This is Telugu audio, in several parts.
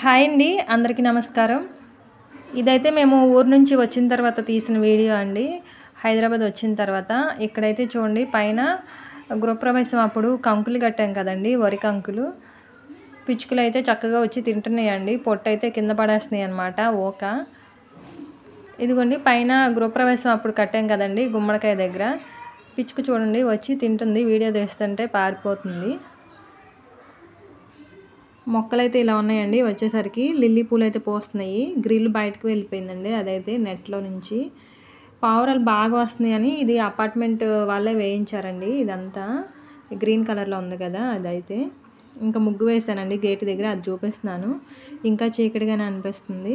హాయ్ అండి అందరికీ నమస్కారం. ఇదైతే మేము ఊరు నుంచి వచ్చిన తర్వాత తీసిన వీడియో అండి. హైదరాబాద్ వచ్చిన తర్వాత ఇక్కడైతే చూడండి పైన గృహప్రవేశం అప్పుడు కంకులు కట్టాం కదండి వరి కంకులు. పిచ్చుకలు అయితే చక్కగా వచ్చి తింటున్నాయండి పొట్టు అయితే కింద పడేస్తున్నాయి అనమాట ఓక. ఇదిగోండి పైన గృహప్రవేశం అప్పుడు కట్టాం కదండి గుమ్మడికాయ దగ్గర. పిచ్చుకు చూడండి వచ్చి తింటుంది వీడియో తీస్తుంటే పారిపోతుంది. మొక్కలైతే ఇలా ఉన్నాయండి. వచ్చేసరికి లిల్లీ పూలు అయితే పోస్తున్నాయి. గ్రిల్ బయటకు వెళ్ళిపోయిందండి. అదైతే నెట్లో నుంచి. పావురాలు బాగా వస్తున్నాయని ఇది అపార్ట్మెంట్ వాళ్ళే వేయించారండి. ఇదంతా గ్రీన్ కలర్లో ఉంది కదా అదైతే. ఇంకా ముగ్గు వేసానండి గేట్ దగ్గర అది చూపిస్తున్నాను. ఇంకా చీకటిగానే అనిపిస్తుంది.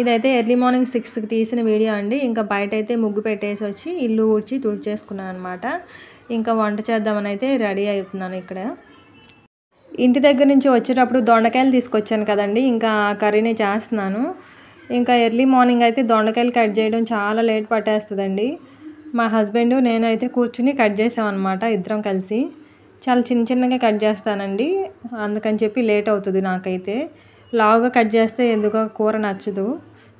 ఇదైతే ఎర్లీ మార్నింగ్ సిక్స్కి తీసిన వీడియో అండి. ఇంకా బయట అయితే ముగ్గు పెట్టేసి వచ్చి ఇల్లు ఊడ్చి తుడిచేసుకున్నాను అనమాట ఇంకా వంట చేద్దామని అయితే రెడీ అవుతున్నాను ఇక్కడ. ఇంటి దగ్గర నుంచి వచ్చేటప్పుడు దొండకాయలు తీసుకొచ్చాను కదండి. ఇంకా కర్రీనే చేస్తున్నాను. ఇంకా ఎర్లీ మార్నింగ్ అయితే దొండకాయలు కట్ చేయడం చాలా లేట్ పట్టేస్తుందండి. మా హస్బెండ్ నేనైతే కూర్చుని కట్ చేసామన్నమాట ఇద్దరం కలిసి. చాలా చిన్న చిన్నగా కట్ చేస్తానండి. అందుకని చెప్పి లేట్ అవుతుంది నాకైతే. లావుగా కట్ చేస్తే ఎందుకో కూర నచ్చదు.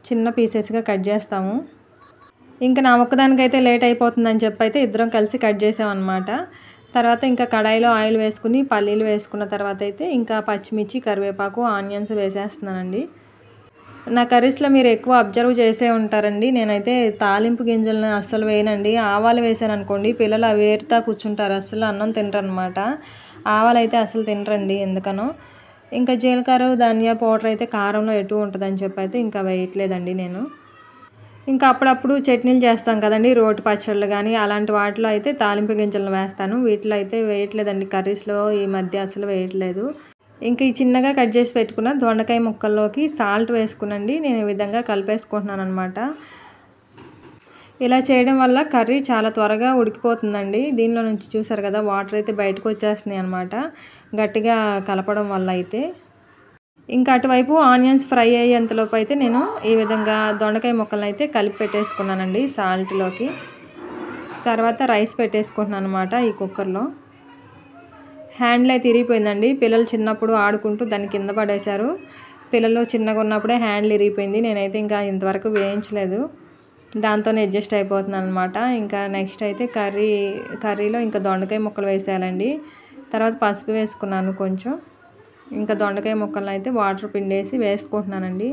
చిన్న పీసెస్గా కట్ చేస్తాము. ఇంకా నా ఒక్కదానికైతే లేట్ అయిపోతుందని చెప్పి అయితే ఇద్దరం కలిసి కట్ చేసామన్నమాట. తర్వాత ఇంకా కడాయిలో ఆయిల్ వేసుకుని పల్లీలు వేసుకున్న తర్వాత అయితే ఇంకా పచ్చిమిర్చి కరివేపాకు ఆనియన్స్ వేసేస్తున్నానండి. నా కర్రీస్లో మీరు ఎక్కువ అబ్జర్వ్ చేసే ఉంటారండి. నేనైతే తాలింపు గింజలను అస్సలు వేయనండి. ఆవాలు వేసాను అనుకోండి పిల్లలు అవి వేరుతా కూర్చుంటారు. అస్సలు అన్నం తినరనమాట ఆవాలు అయితే అసలు తినరండి ఎందుకనో. ఇంకా జీలకర్ర ధనియా పౌడర్ అయితే కారంలో ఎటు ఉంటుందని చెప్పి అయితే ఇంకా వేయట్లేదండి నేను. ఇంకా అప్పుడప్పుడు చట్నీలు చేస్తాం కదండి రోటి పచ్చళ్ళు కానీ అలాంటి వాటిలో అయితే తాలింపు గింజలను వేస్తాను. వీటిలో అయితే వేయట్లేదండి కర్రీస్లో ఈ మధ్య అసలు వేయట్లేదు. ఇంకా ఈ చిన్నగా కట్ చేసి పెట్టుకున్న దొండకాయ ముక్కల్లోకి సాల్ట్ వేసుకునండి నేను ఈ విధంగా కలిపేసుకుంటున్నాను అనమాట ఇలా చేయడం వల్ల కర్రీ చాలా త్వరగా ఉడికిపోతుందండి. దీనిలో నుంచి చూసారు కదా వాటర్ అయితే బయటకు వచ్చేస్తున్నాయి అనమాట గట్టిగా కలపడం వల్ల అయితే. ఇంకా అటువైపు ఆనియన్స్ ఫ్రై అయ్యేంతలోపు అయితే నేను ఈ విధంగా దొండకాయ ముక్కలను అయితే కలిపి పెట్టేసుకున్నానండి సాల్ట్లోకి. తర్వాత రైస్ పెట్టేసుకుంటున్నాను అనమాట ఈ కుక్కర్లో. హ్యాండ్లు అయితే ఇరిగిపోయిందండి పిల్లలు చిన్నప్పుడు ఆడుకుంటూ దాని కింద పడేశారు. పిల్లలు చిన్నగా ఉన్నప్పుడే హ్యాండ్లు ఇరిగిపోయింది నేనైతే ఇంకా ఇంతవరకు వేయించలేదు. దాంతోనే అడ్జస్ట్ అయిపోతున్నాను అనమాట ఇంకా నెక్స్ట్ అయితే కర్రీ కర్రీలో ఇంకా దొండకాయ ముక్కలు వేసేయాలండి. తర్వాత పసుపు వేసుకున్నాను కొంచెం. ఇంకా దొండకాయ ముక్కలను అయితే వాటర్ పిండేసి వేసుకుంటున్నానండి.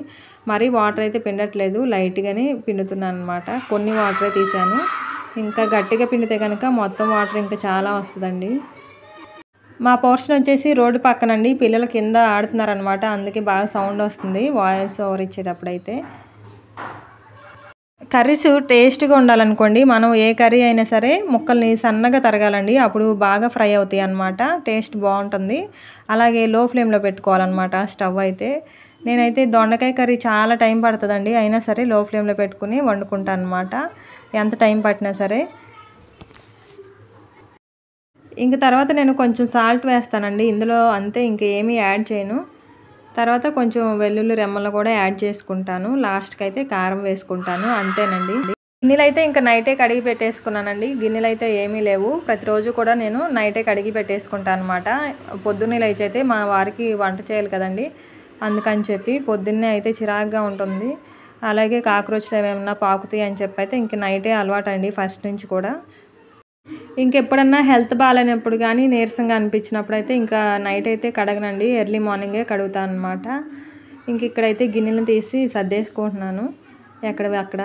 మరీ వాటర్ అయితే పిండట్లేదు లైట్గానే పిండుతున్నాను అనమాట కొన్ని వాటరే తీసాను ఇంకా గట్టిగా పిండితే కనుక మొత్తం వాటర్ ఇంకా చాలా వస్తుందండి. మా పోర్షన్ వచ్చేసి రోడ్డు పక్కనండి. పిల్లలు కింద ఆడుతున్నారనమాట అందుకే బాగా సౌండ్ వస్తుంది వాయిస్ ఓవర్ ఇచ్చేటప్పుడు అయితే కర్రీస్ టేస్ట్గా ఉండాలనుకోండి మనం ఏ కర్రీ అయినా సరే ముక్కల్ని సన్నగా తరగాలండి. అప్పుడు బాగా ఫ్రై అవుతాయి అన్నమాట. టేస్ట్ బాగుంటుంది. అలాగే లో ఫ్లేమ్లో పెట్టుకోవాలన్నమాట స్టవ్ అయితే. నేనైతే దొండకాయ కర్రీ చాలా టైం పడుతుందండి. అయినా సరే లో ఫ్లేమ్లో పెట్టుకుని వండుకుంటాను అనమాట ఎంత టైం పట్టినా సరే. ఇంక తర్వాత నేను కొంచెం సాల్ట్ వేస్తానండి. ఇందులో అంతే ఇంకేమీ యాడ్ చేయను. తర్వాత కొంచెం వెల్లుల్లి రెమ్మలు కూడా యాడ్ చేసుకుంటాను. లాస్ట్కి అయితే కారం వేసుకుంటాను. అంతేనండి. గిన్నెలు అయితే ఇంకా నైటే కడిగి పెట్టేసుకున్నానండి. గిన్నెలు అయితే ఏమీ లేవు. ప్రతిరోజు కూడా నేను నైటే కడిగి పెట్టేసుకుంటాను అనమాట పొద్దున్నే లేచి అయితే మా వారికి వంట చేయాలి కదండి. అందుకని చెప్పి పొద్దున్నే అయితే చిరాగ్గా ఉంటుంది. అలాగే కాక్రోచ్లు ఏమైనా పాకుతాయి అని చెప్పి అయితే ఇంక నైటే అలవాటు అండి ఫస్ట్ నుంచి కూడా. ఇంకెప్పుడన్నా హెల్త్ బాగాలేనప్పుడు కానీ నీరసంగా అనిపించినప్పుడు అయితే ఇంకా నైట్ అయితే కడగనండి. ఎర్లీ మార్నింగే కడుగుతాను అనమాట ఇంక ఇక్కడైతే గిన్నెలు తీసి సర్దేసుకుంటున్నాను. ఎక్కడవి అక్కడ?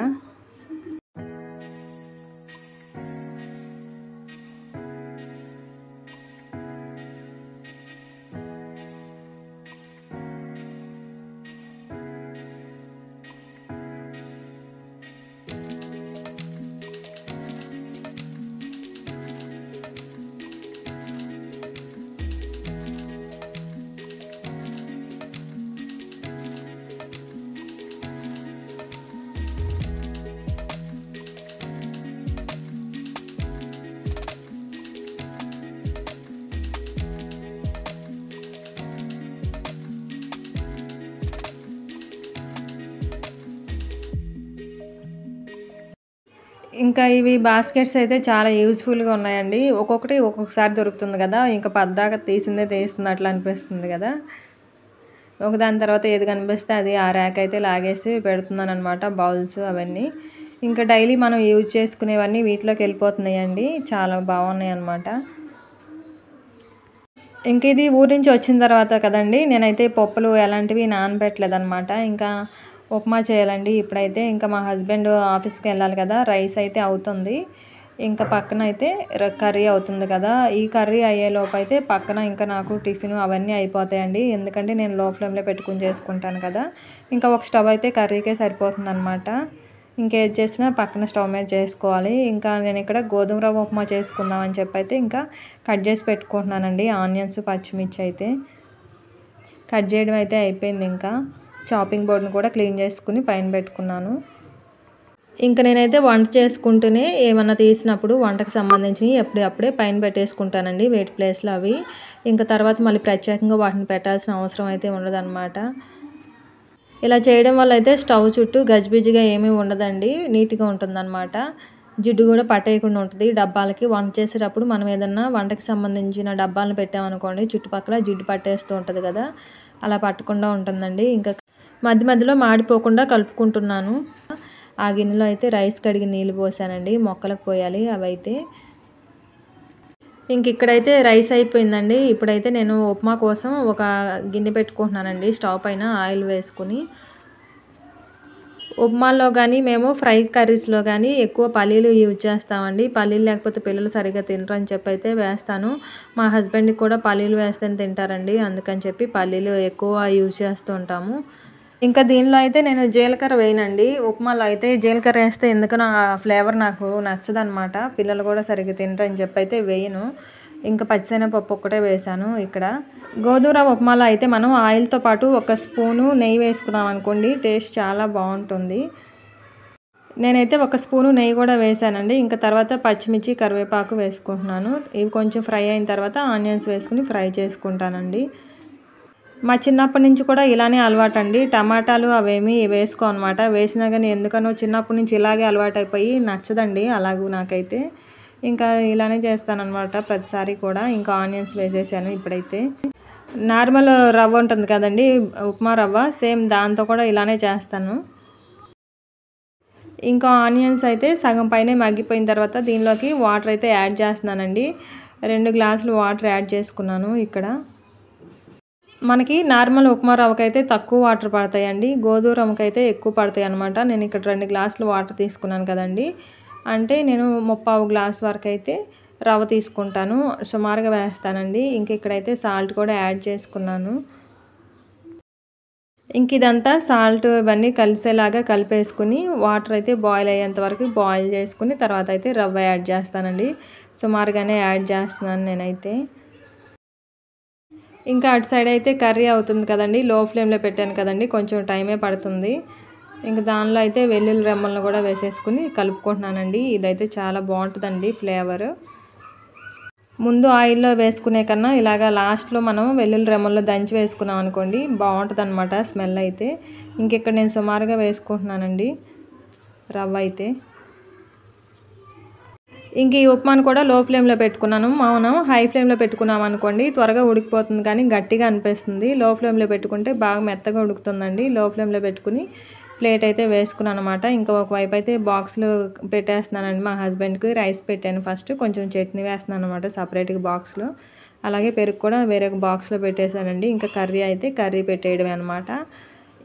ఇంకా ఇవి బాస్కెట్స్ అయితే చాలా యూస్ఫుల్గా ఉన్నాయండి. ఒక్కొక్కటి ఒక్కొక్కసారి దొరుకుతుంది కదా ఇంకా పద్దాక తీసిందే తీస్తుంది అట్లా అనిపిస్తుంది కదా. ఒకదాని తర్వాత ఏది కనిపిస్తే అది ఆ ర్యాక్ అయితే లాగేసి పెడుతున్నాను అనమాట బౌల్స్ అవన్నీ. ఇంకా డైలీ మనం యూజ్ చేసుకునేవన్నీ వీటిలోకి వెళ్ళిపోతున్నాయండి. చాలా బాగున్నాయి అనమాట ఇంక ఇది ఊరి నుంచి వచ్చిన తర్వాత కదండి నేనైతే పప్పులు ఎలాంటివి నానబెట్టలేదు అనమాట ఇంకా ఉప్మా చేయాలండి. ఇప్పుడైతే ఇంకా మా హస్బెండ్ ఆఫీస్కి వెళ్ళాలి కదా రైస్ అయితే అవుతుంది. ఇంకా పక్కన అయితే కర్రీ అవుతుంది కదా. ఈ కర్రీ అయ్యేలోపు అయితే పక్కన ఇంకా నాకు టిఫిన్ అవన్నీ అయిపోతాయండి. ఎందుకంటే నేను లో ఫ్లేమ్లో పెట్టుకుని చేసుకుంటాను కదా. ఇంకా ఒక స్టవ్ అయితే కర్రీకే సరిపోతుంది అనమాట ఇంకేది చేసినా పక్కన స్టవ్ మీద చేసుకోవాలి. ఇంకా నేను ఇక్కడ గోధుమ రవ్వ ఉప్మా చేసుకుందాం అని చెప్పి అయితే ఇంకా కట్ చేసి పెట్టుకుంటున్నానండి. ఆనియన్స్ పచ్చిమిర్చి అయితే కట్ చేయడం అయితే అయిపోయింది ఇంకా. చాపింగ్ బోర్డ్ని కూడా క్లీన్ చేసుకుని పైన పెట్టుకున్నాను. ఇంకా నేనైతే వంట చేసుకుంటూనే ఏమన్నా తీసినప్పుడు వంటకు సంబంధించినవి ఎప్పుడప్పుడే పైన పెట్టేసుకుంటానండి వెయిట్ ప్లేస్లో అవి. ఇంకా తర్వాత మళ్ళీ ప్రత్యేకంగా వాటిని పెట్టాల్సిన అవసరం అయితే ఉండదన్నమాట. ఇలా చేయడం వల్ల అయితే స్టవ్ చుట్టూ గజిబిజిగా ఏమీ ఉండదండి నీట్గా ఉంటుందన్నమాట. జిడ్డు కూడా పట్టేయకుండా ఉంటుంది. డబ్బాలకి వంట చేసేటప్పుడు మనం ఏదన్నా వంటకి సంబంధించిన డబ్బాలను పెట్టామనుకోండి చుట్టుపక్కల జిడ్డు పట్టేస్తూ ఉంటుంది కదా అలా పట్టకుండా ఉంటుందండి. ఇంకా మధ్య మధ్యలో మాడిపోకుండా కలుపుకుంటున్నాను. ఆ గిన్నెలో అయితే రైస్ కడిగి నీళ్ళు పోసానండి. మొక్కలకు పోయాలి అవైతే. ఇంక ఇక్కడైతే రైస్ అయిపోయిందండి. ఇప్పుడైతే నేను ఉప్మా కోసం ఒక గిన్నె పెట్టుకుంటున్నానండి. స్టవ్ పైన ఆయిల్ వేసుకుని. ఉప్మాలో కానీ మేము ఫ్రై కర్రీస్లో కానీ ఎక్కువ పల్లీలు యూజ్ చేస్తామండి. పల్లీలు లేకపోతే పిల్లలు సరిగ్గా తినరు అని చెప్పి అయితే వేస్తాను. మా హస్బెండ్కి కూడా పల్లీలు వేస్తేనే తింటారండి. అందుకని చెప్పి పల్లీలు ఎక్కువ యూజ్ చేస్తూ ఉంటాము. ఇంకా దీనిలో అయితే నేను జీలకర్ర వేయనండి. ఉప్మాలో అయితే జీలకర్ర వేస్తే ఎందుకనో ఆ ఫ్లేవర్ నాకు నచ్చదనమాట. పిల్లలు కూడా సరిగ్గా తినరు అని చెప్పి అయితే వేయను. ఇంకా పచ్చిశనగపప్పు ఒక్కటే వేసాను ఇక్కడ. గోధుమ ఉప్మాలో అయితే మనం ఆయిల్తో పాటు ఒక స్పూను నెయ్యి వేసుకున్నాం అనుకోండి టేస్ట్ చాలా బాగుంటుంది. నేనైతే ఒక స్పూను నెయ్యి కూడా వేసానండి ఇంకా తర్వాత పచ్చిమిర్చి కరివేపాకు వేసుకుంటున్నాను. ఇవి కొంచెం ఫ్రై అయిన తర్వాత ఆనియన్స్ వేసుకుని ఫ్రై చేసుకుంటానండి. మా చిన్నప్పటి నుంచి కూడా ఇలానే అలవాటు అండి టమాటాలు అవేమి వేసుకో అనమాట వేసినా కానీ ఎందుకనో చిన్నప్పటి నుంచి ఇలాగే అలవాటైపోయి నచ్చదండి అలాగూ నాకైతే. ఇంకా ఇలానే చేస్తానన్నమాట ప్రతిసారి కూడా. ఇంకా ఆనియన్స్ వేసేసాను ఇప్పుడైతే. నార్మల్ రవ్వ ఉంటుంది కదండి ఉప్మా రవ్వ. సేమ్ దాంతో కూడా ఇలానే చేస్తాను. ఇంకా ఆనియన్స్ అయితే సగం పైనే మగ్గిపోయిన తర్వాత దీనిలోకి వాటర్ అయితే యాడ్ చేస్తున్నానండి. రెండు గ్లాసులు వాటర్ యాడ్ చేసుకున్నాను ఇక్కడ. మనకి నార్మల్ ఉప్మా రవ్వకైతే తక్కువ వాటర్ పడతాయండి. గోధుమ రవ్వకైతే ఎక్కువ పడతాయి అనమాట నేను ఇక్కడ రెండు గ్లాసులు వాటర్ తీసుకున్నాను కదండి. అంటే నేను ముప్పావు గ్లాస్ వరకు అయితే రవ్వ తీసుకుంటాను. సుమారుగా వేస్తానండి. ఇంక ఇక్కడైతే సాల్ట్ కూడా యాడ్ చేసుకున్నాను. ఇంక ఇదంతా సాల్ట్ ఇవన్నీ కలిసేలాగా కలిపేసుకుని వాటర్ అయితే బాయిల్ అయ్యేంత వరకు బాయిల్ చేసుకుని తర్వాత అయితే రవ్వ యాడ్ చేస్తానండి. సుమారుగానే యాడ్ చేస్తున్నాను నేనైతే. ఇంకా అటు సైడ్ అయితే కర్రీ అవుతుంది కదండి. లో ఫ్లేమ్లో పెట్టాను కదండి. కొంచెం టైమే పడుతుంది. ఇంకా దానిలో అయితే వెల్లుల్లి రెమ్మలను కూడా వేసేసుకుని కలుపుకుంటున్నానండి. ఇదైతే చాలా బాగుంటుందండి ఫ్లేవర్. ముందు ఆయిల్లో వేసుకునే కన్నా ఇలాగా లాస్ట్లో మనం వెల్లుల్లి రెమ్మల్లో దంచి వేసుకున్నాం అనుకోండి బాగుంటుంది అనమాట స్మెల్ అయితే. ఇంక ఇక్కడ నేను సుమారుగా వేసుకుంటున్నానండి రవ్వ అయితే. ఇంక ఈ ఉప్మాను కూడా లో ఫ్లేమ్లో పెట్టుకున్నాను మనం హై ఫ్లేమ్లో పెట్టుకున్నాం అనుకోండి త్వరగా ఉడికిపోతుంది కానీ గట్టిగా అనిపిస్తుంది. లో ఫ్లేమ్లో పెట్టుకుంటే బాగా మెత్తగా ఉడుకుతుందండి. లో ఫ్లేమ్లో పెట్టుకుని ప్లేట్ అయితే వేసుకున్నాను అనమాట ఇంకా ఒకవైపు అయితే బాక్స్లో పెట్టేస్తున్నానండి మా హస్బెండ్కి. రైస్ పెట్టాను ఫస్ట్ కొంచెం చట్నీ వేస్తున్నాను అనమాట సపరేట్గా బాక్స్లో అలాగే పెరుగు కూడా వేరే ఒక బాక్స్లో పెట్టేశానండి. ఇంకా కర్రీ అయితే కర్రీ పెట్టేయడమే అనమాట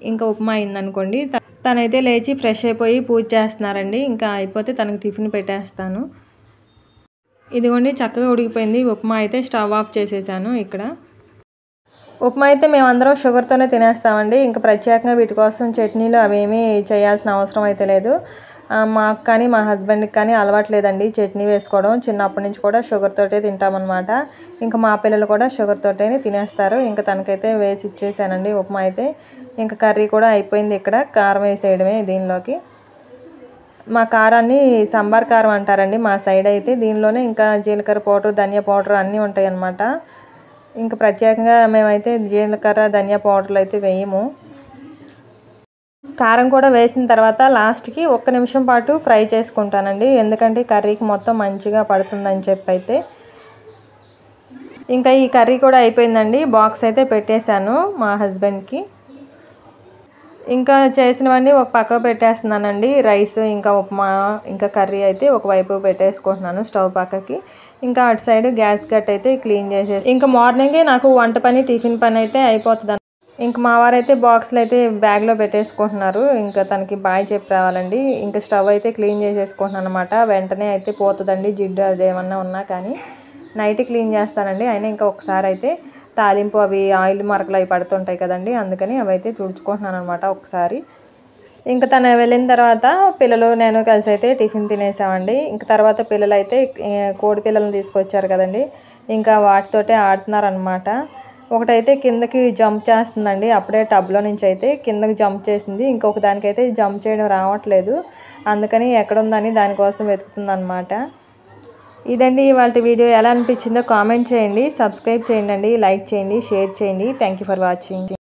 ఇంకా ఉప్మా అయిందనుకోండి త- తనైతే లేచి ఫ్రెష్ అయిపోయి పూజ చేస్తున్నారండి. ఇంకా అయిపోతే తనకు టిఫిన్ పెట్టేస్తాను. ఇదిగోండి చక్కగా ఉడికిపోయింది. ఉప్మా అయితే స్టవ్ ఆఫ్ చేసేసాను ఇక్కడ. ఉప్మా అయితే మేమందరం షుగర్తోనే తినేస్తామండి. ఇంకా ప్రత్యేకంగా వీటి కోసం చట్నీలు అవేమీ చేయాల్సిన అవసరం అయితే లేదు. మాకు కానీ మా హస్బెండ్కి కానీ అలవాటు లేదండి చట్నీ వేసుకోవడం. చిన్నప్పటి నుంచి కూడా షుగర్ తోటే తింటామన్నమాట. ఇంకా మా పిల్లలు కూడా షుగర్ తోటే తినేస్తారు. ఇంకా తనకైతే వేసి ఇచ్చేసానండి ఉప్మా అయితే. ఇంకా కర్రీ కూడా అయిపోయింది ఇక్కడ. కారం వేసేయడమే దీనిలోకి. మా కారాన్ని సంబార్ కారం అంటారండి మా సైడ్ అయితే. దీనిలోనే ఇంకా జీలకర్ర పౌడర్ ధనియా పౌడర్ అన్నీ ఉంటాయి అన్నమాట ఇంకా ప్రత్యేకంగా మేమైతే జీలకర్ర ధనియా పౌడర్లు అయితే వేయము. కారం కూడా వేసిన తర్వాత లాస్ట్కి ఒక్క నిమిషం పాటు ఫ్రై చేసుకుంటానండి. ఎందుకంటే కర్రీకి మొత్తం మంచిగా పడుతుందని చెప్పి అయితే ఇంకా ఈ కర్రీ కూడా అయిపోయిందండి. బాక్స్ అయితే పెట్టేశాను మా హస్బెండ్కి. ఇంకా చేసినవన్నీ ఒక పక్క పెట్టేస్తున్నానండి. రైస్ ఇంకా ఉప్మా ఇంకా కర్రీ అయితే ఒకవైపు పెట్టేసుకుంటున్నాను స్టవ్ పక్కకి. ఇంకా అటు సైడ్ గ్యాస్ గట్ అయితే క్లీన్ చేసేసి ఇంకా మార్నింగే నాకు వంట పని టిఫిన్ పని అయితే అయిపోతుంది ఇంక మా వారైతే బాక్స్లు అయితే బ్యాగ్లో పెట్టేసుకుంటున్నారు. ఇంకా తనకి బాయ్ చెప్పి రావాలండి. ఇంకా స్టవ్ అయితే క్లీన్ చేసేసుకుంటున్నాను అనమాట వెంటనే అయితే పోతుందండి జిడ్డు అదేమన్నా ఉన్నా కానీ. నైట్ క్లీన్ చేస్తానండి. అయినా ఇంకా ఒకసారి అయితే తాలింపు అవి ఆయిల్ మరకలు అవి పడుతుంటాయి కదండి అందుకని అవి అయితే తుడుచుకుంటున్నాను అనమాట ఒకసారి. ఇంకా తను వెళ్ళిన తర్వాత పిల్లలు నేను కలిసి అయితే టిఫిన్ తినేసామండి. ఇంకా తర్వాత పిల్లలు అయితే కోడి పిల్లలను తీసుకొచ్చారు కదండి. ఇంకా వాటితోటే ఆడుతున్నారనమాట ఒకటైతే కిందకి జంప్ చేస్తుందండి అప్పుడే టబ్లో నుంచి అయితే కిందకి జంప్ చేసింది. ఇంకొక దానికైతే జంప్ చేయడం రావట్లేదు అందుకని ఎక్కడుందని దానికోసం వెతుకుతుంది అనమాట ఇదండి ఇవాళ వీడియో ఎలా అనిపించిందో కామెంట్ చేయండి సబ్స్క్రైబ్ చేయండి లైక్ చేయండి షేర్ చేయండి. Thank you for watching